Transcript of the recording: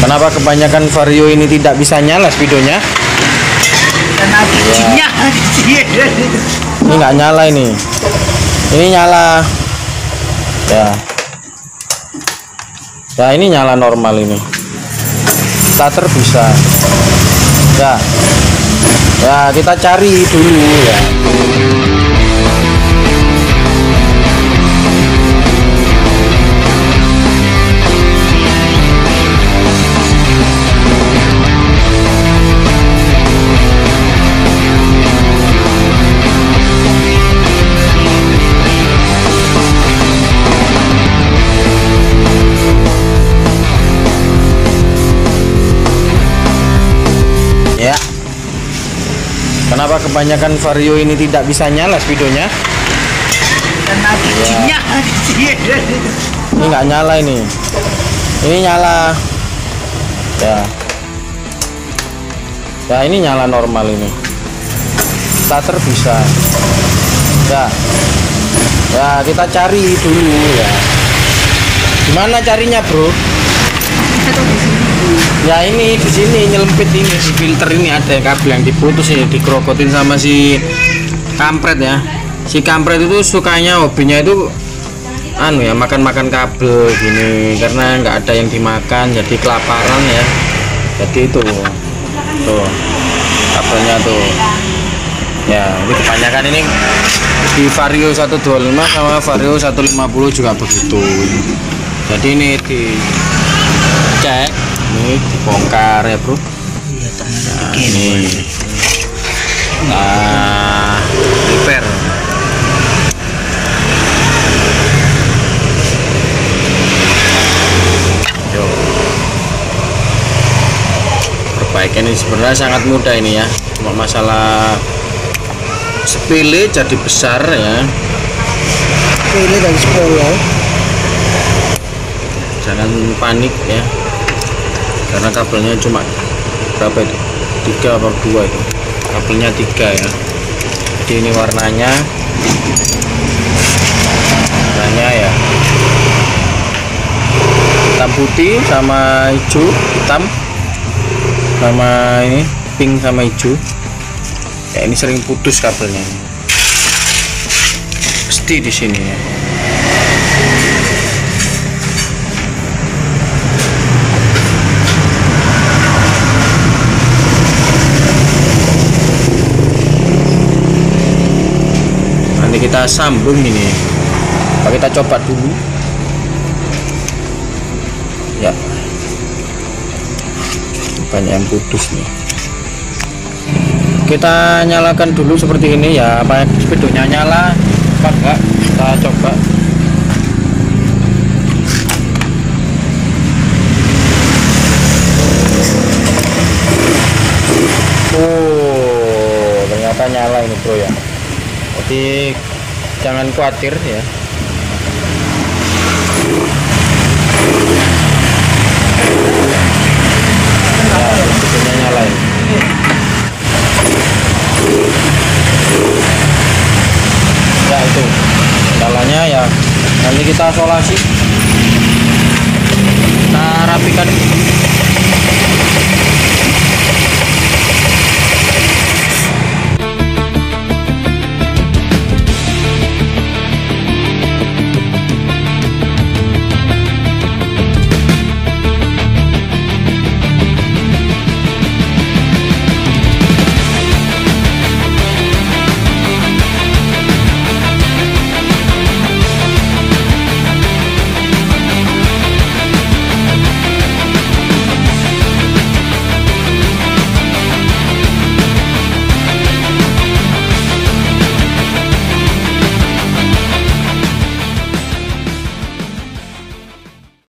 Kenapa kebanyakan vario ini tidak bisa nyala videonya? Karena bijinya Ini nggak nyala ini. Ini nyala. Ya. Ya ini nyala normal ini. Starter bisa. Ya. Ya kita cari dulu. Ya. Kenapa kebanyakan vario ini tidak bisa nyala videonya? Karena bijinya Ini nggak nyala ini. Ini nyala. Ya. Ya ini nyala normal ini. Starter bisa. Ya. Ya kita cari dulu ya. Gimana carinya bro? Ya ini di sini nyelempit ini di filter ini ada kabel yang diputus ini dikerokotin sama si kampret ya. Si kampret itu sukanya hobinya itu anu ya makan-makan kabel gini karena nggak ada yang dimakan jadi kelaparan ya. Jadi itu tuh kabelnya tuh. Ya ini kebanyakan ini di Vario 125 sama Vario 150 juga begitu. Jadi ini di cek ini dibongkar ya bro. Iya nah, ini. Nah repair. Yo. perbaikan ini sebenarnya sangat mudah ini ya. Cuma masalah sepele jadi besar ya. Pilih dari sepuluh jangan panik ya karena kabelnya cuma berapa itu? Tiga atau dua itu? Kabelnya tiga ya. Jadi ini warnanya. Warnanya ya. Hitam putih sama hijau hitam. Sama ini pink sama hijau. Ya ini sering putus kabelnya. Pasti di sini ya nanti kita sambung ini. Nah, kita coba dulu. Ya. Banyak yang putus nih. Kita nyalakan dulu seperti ini ya. Apa speedonya nyala? Apa enggak? Kita coba. Oh ternyata nyala ini bro ya. Jadi jangan khawatir ya. ya, ya nanti kita solasi kita rapikan.